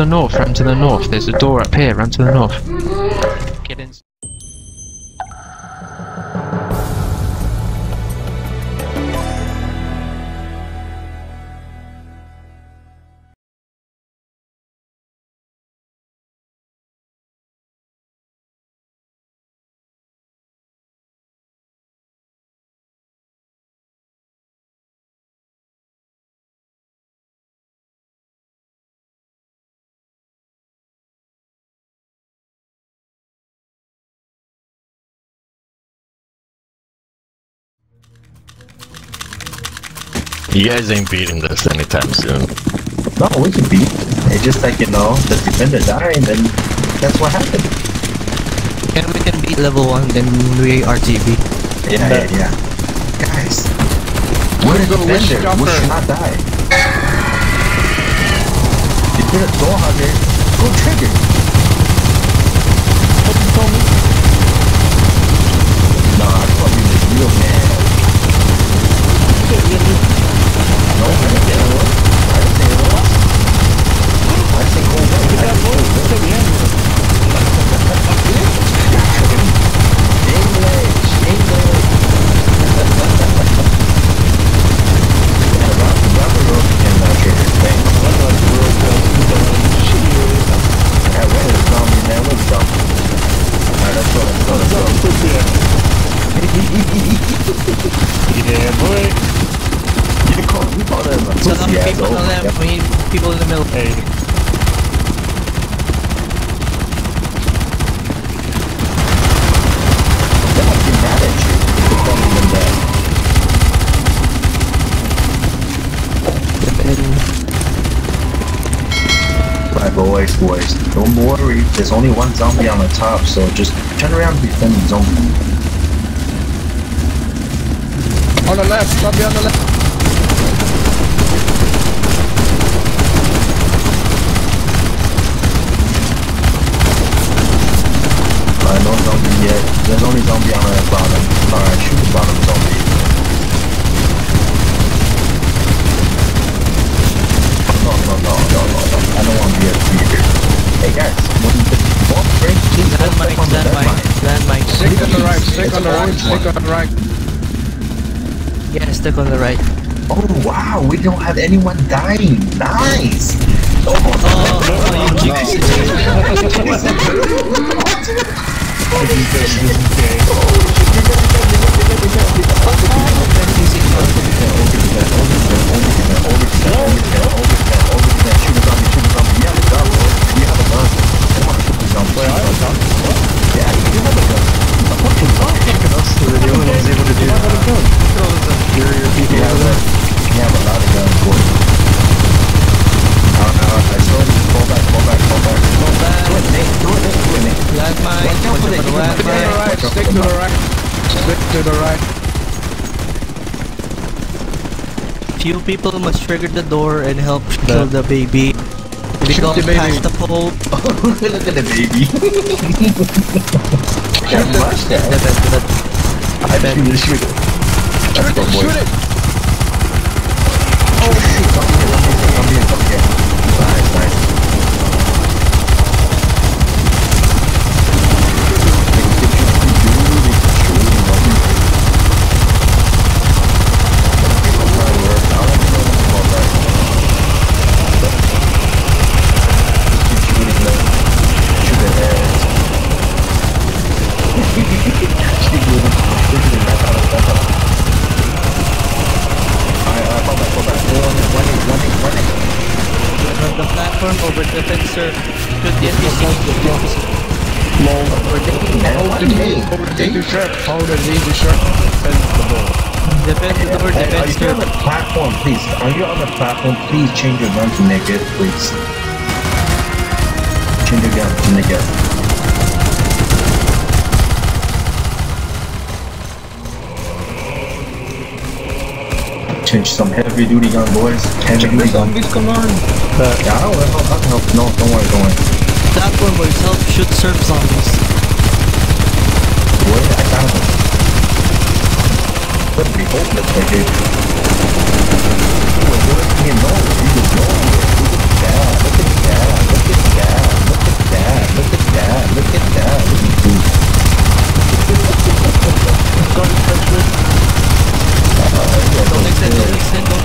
the north, run to the north. There's a door up here, run to the north. Get in. You guys ain't beating this anytime soon. No, we can beat. It's just like, you know, the defender died and then that's what happened. And we can beat level 1, then we RTB. Yeah, yeah, yeah. Guys, we're the go wish defender. We jumper. should not die. You did a door hunter. Go trigger. Nah, I thought you was real man. No, I didn't say it was. I didn't say it was. I said go away. I didn't say it was. English, English. Yeah, Rob, Robert Rowe can uh, trigger things. Yeah, what is zombie, man? What's zombie? Alright, let's go, let's go, let's go. Yeah, boy. You call, you call them a So now pussy people on the asshole. left, we need people in the middle. Hey. They might get mad at you if you call them that. Right, boys, boys. Don't worry. There's only one zombie on the top, so just turn around and defend the zombie. On the left, zombie on the left. Uh, no zombie yet. There's only zombie on the bottom. Alright, shoot the bottom zombie. No, no, no, no, no, no. I don't want to be a leader. Hey guys, when the bomb breaks, please don't step Landmines, on the landmines, landmine. Stick on the right, stick on the right, stick on the right. Yeah, stick on the right. Oh wow, we don't have anyone dying. Nice. Oh, Oh, you jinxed it. Landmine, watch out for the Stick to the landmine. right, stick to the right. Stick to the right. Few people must trigger the door and help kill the baby. Go the baby. past the pole. Look at the baby. Can't rush that. The best, the best. I bet you shoot it. Shoot it! Oh shit, zombie here, zombie here, zombie here, zombie here. Nice, nice. On the over the fencer. Shoot the NPC. The shark. Hold the laser shark. Defend the ball. Defend the are defend sir. the platform, please? Are you on the platform? Please change your gun to Negev, please. Change your gun to Negev. change some heavy duty gun boys. Heavy Check duty gun. Zombies, come on. Uh, yeah, I don't know if I can help. No, don't worry, don't worry. That one boy's help should serve zombies. What? I got him. Couldn't be holding this way, dude. You know, you just know. Look at that, look at that, look at that, look at that, look at that, look at that, look at that. Look at that. 战斗！战斗！战斗！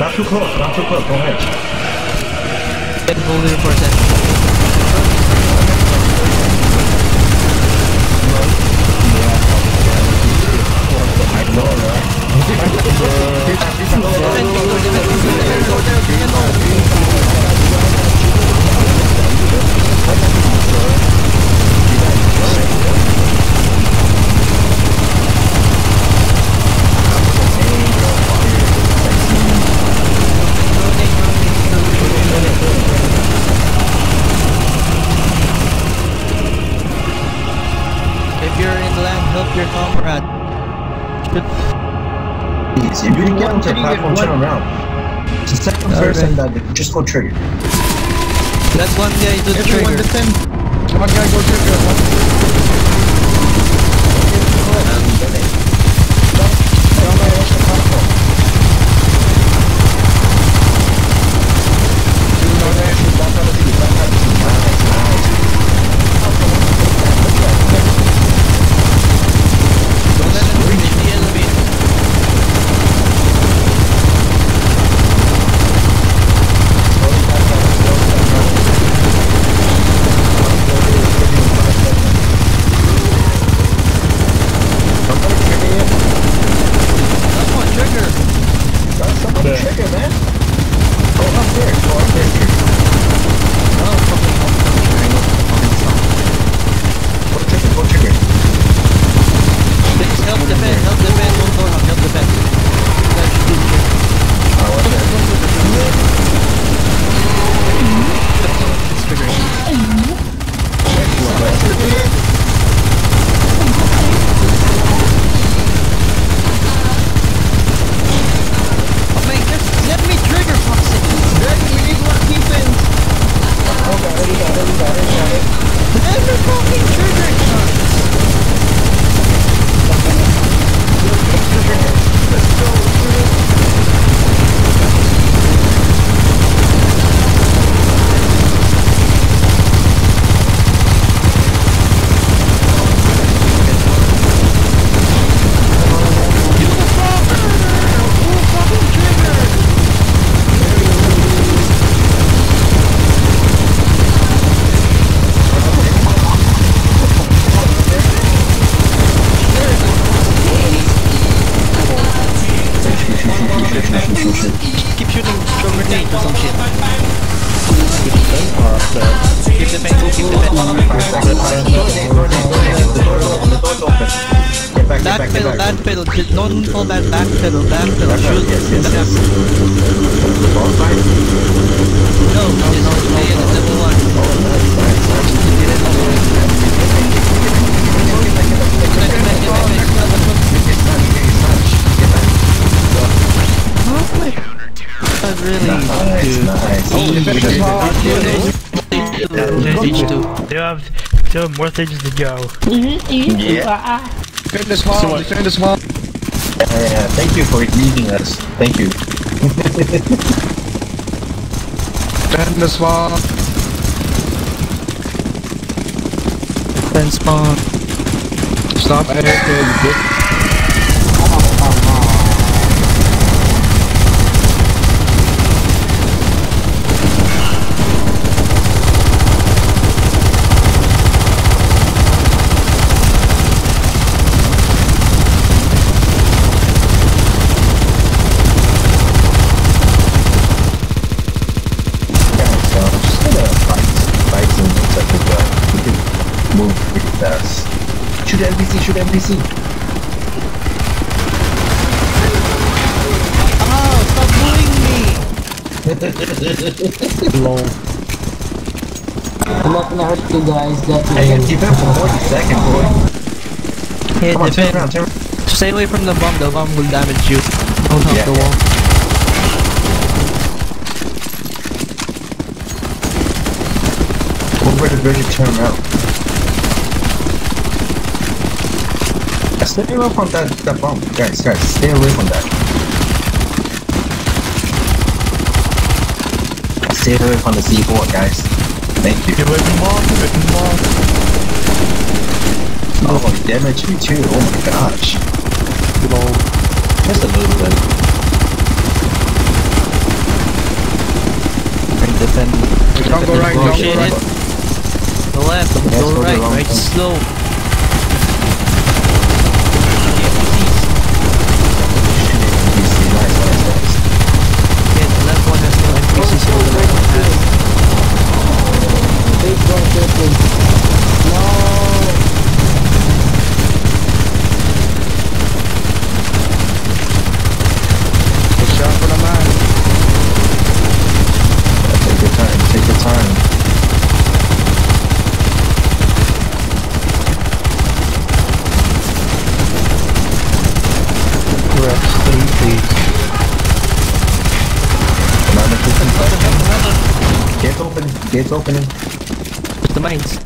Not too close, not too close, Go ahead. hit. Hold it for a second. just go trigger. Back pedal, back pedal, don't fall back, back pedal, back pedal, shoot. Yes, yes, yes. No, no, just no, stay no, at the level 1. Oh, nice, nice, nice. Get it all the way. Back, back, back, back, back. Oh my... That really... Nice, nice. Oh, shit. They have still have more stages to go. Mm-hmm. yeah. Turn this wall, so turn this wall. Yeah. thank you for meeting us. Thank you. turn this wall. Defense spawn. Stop attacking. Shoot NPC, shoot NPC. Oh, stop bullying me! Lol. I'm not gonna hurt you guys, that's Hey, keep it for 40 seconds, boy. Hey, Come on, turn around, turn. Stay away from the bomb, the bomb will damage you. Don't yeah, the wall. Where the bridge, turn around. Stay away from that, that bomb. Guys, guys, stay away from that. Stay away from the C4, guys. Thank you. Get away from the bomb, get away from bomb. Oh, it damaged me too. Oh my gosh. Lol. Just a little bit. Right, defend. Don't go right, don't go right. it. Go left, go go the right, wrong right slow. You see, nice, nice, nice. Yeah, the left one has no NPCs and the right one has. Big one. No. Good shot for the man. Take your time, take your time. Correct. Stay, please. Another open. Gate open, gate opening. The mines.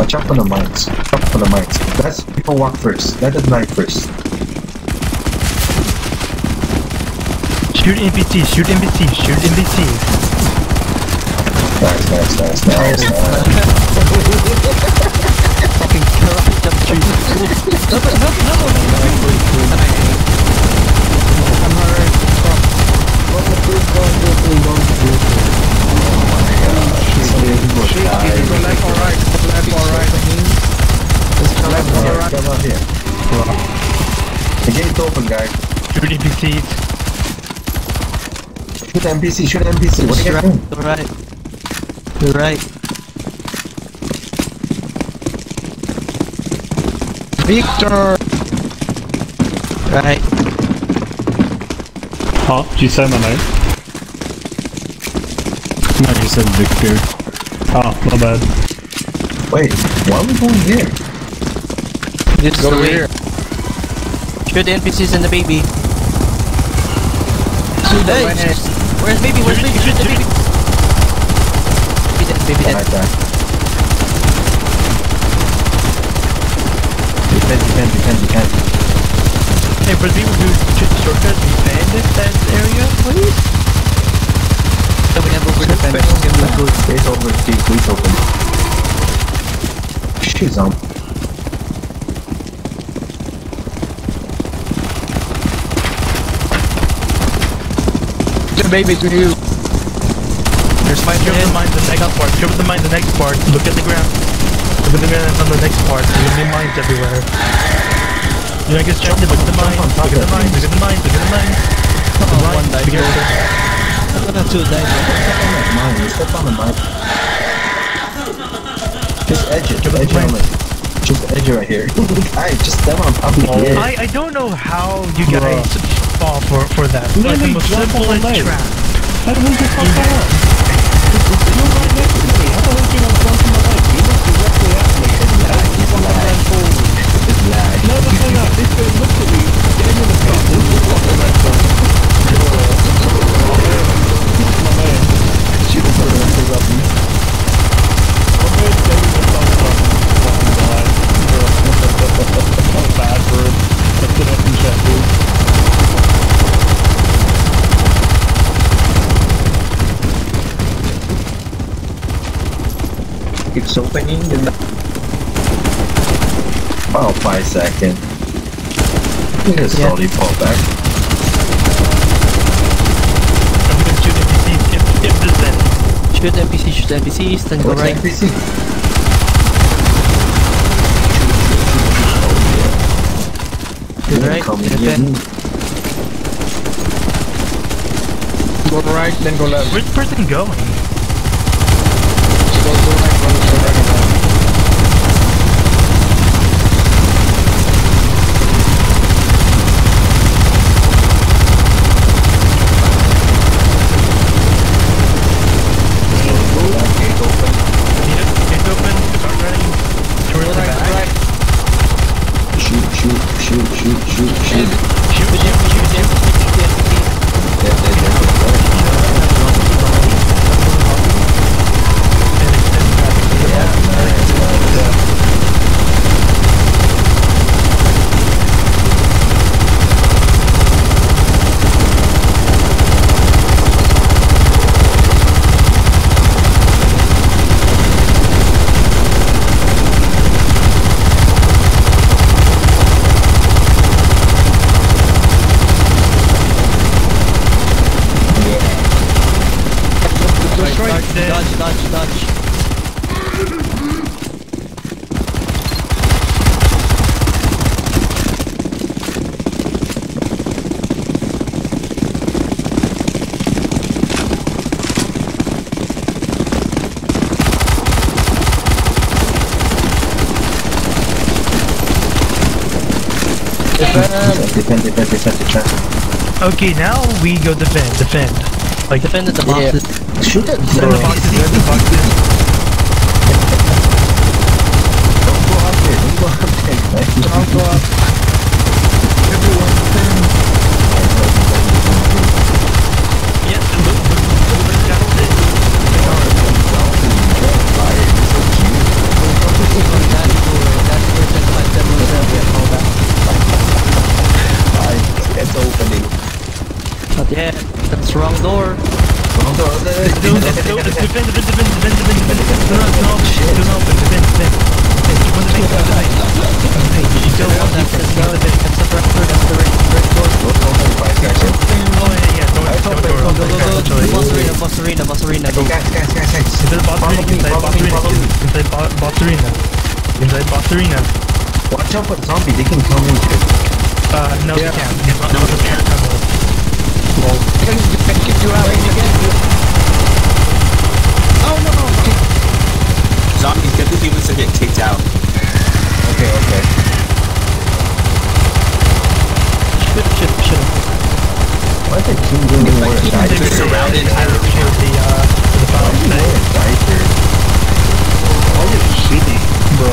Watch out for the mines. Watch out for the mines. Let people walk first. Let them knife first. Shoot NPCs, shoot NPCs, shoot NPCs. Nice, nice, nice, nice, nice. Fucking corrupt jump trees. Help it, help it, help it. I'm hurt. What the big one, big one, don't do Shoot, either go left or right. Left or right. Left or Alright, right. come out here. The gate's open, guys. Shoot NPCs. Shoot NPC, shoot NPC. What are you Right, guys doing? right. You're right. Victor. Right. Huh? Did you say my name? No, you said Victor. Oh, my bad. Wait, why are we going here? This is Go over here. Shoot the NPCs and the baby. Shoot the Hey, man. Where's baby? Where's baby? Shoot the baby. Baby dead, baby dead. Like that. Defend, defend, defend, defend. Hey, for the people who took the shortcut, defend that area, please. So we have over defense. We're good. Gate's over, gate, gate's open. Shit, um. Baby to you. There's my Show the mines the next part, show the mines the next part, look at the ground. Look at the ground on the next part, there's gonna be mines everywhere. You know, I guess jump, look at the mines, on top look at the of mines, look at the mines, look at the mines. Oh, The one mines, died. be careful. I'm gonna two die. Mine, you step on the mine. Just edge it, Give it edge it on mine. it. Just edge it right here. Guys, just step on top of the oh. edge. I, I don't know how you guys fall for, for that. Like the most jump on the simplest trap. How the hell did you fuck that up? You're right next to me. How the hell did you jump on my leg? You look directly at me. And you keep on ran forward. It's lag. No, no, no, no. This guy looked at me. Gave me the face. and you fucking ran forward. My man. Shoot the bird and pick up me. My man gave me the thumbs up. Fucking died. Felt bad for him. That's an effing chat, dude. It's opening in the... About five seconds. You just Yeah. slowly fall back. I'm gonna shoot NPCs if, if there's any. Shoot the NPCs, shoot the NPCs, then go right. NPC? You're right. Come Defend. Go right, then go left. Where's the person going? Go, go right, go, go right, go right. Dead. Dodge, dodge, dodge. Defend, defend, defend, defend. Okay, now we go defend, defend. Like, Defend at the boxes. Shoot it, defend the boxes, defend the boxes. Don't go up there, don't go up there. Don't go up. Everyone defend. Yes, and look, look, look, look, down there. That's where, that's where Senpai 707 get called out. It's opening. Not yet. That's wrong door. Don't go up there. Do it, do it, defend, defend, defend, defend, defend, defend. Do not, do not, do not open, defend, defend. Okay, keep on defending, keep on defending. Okay, you don't want that, keep on defending. That's the right door. That's the right, right door. Oh, yeah, yeah, don't, don't, Go, go, don't, go, go. don't, Boss arena, boss arena. Go. Guys, guys, guys, guys. Inside boss Follow arena, me, inside follow boss arena, inside bo- boss arena. Inside boss arena. Watch out for the zombie, they can come in here. Uh, no, they can't. No, they can't. Zombies get the humans to get kicked out. Okay, okay. Shoot, shoot, shoot. Why is the team doing more Like, dice? they're surrounded. I don't care the, uh, the final play. Dicer. All this shitty. Bro.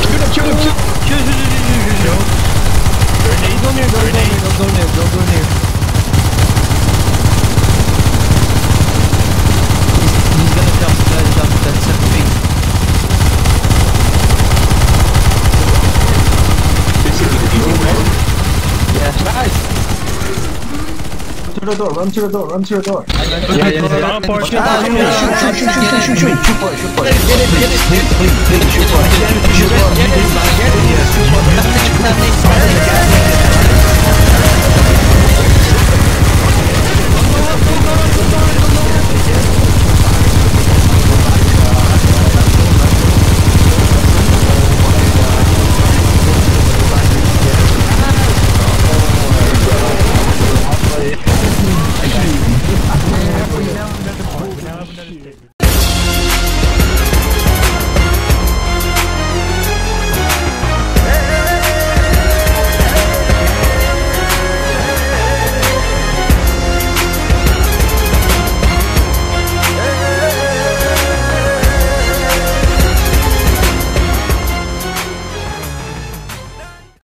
Shoot him, shoot him, shoot. Shoot, shoot, shoot, shoot, shoot, shoot. Grenade, Don't go near, don't go near, don't go near, don't go near. He's, he's gonna jump, he's gonna jump, that's seven feet. This should be the easy way. Yeah. To the door, run to the door, run to the door. Okay, close the door, port. Ah, Shoot, shoot, shoot, shoot, shoot, shoot, shoot, shoot for it, shoot for it. Get it, get it, get it, Please, please, shoot for it. Shoot for it. get it, get it. We now have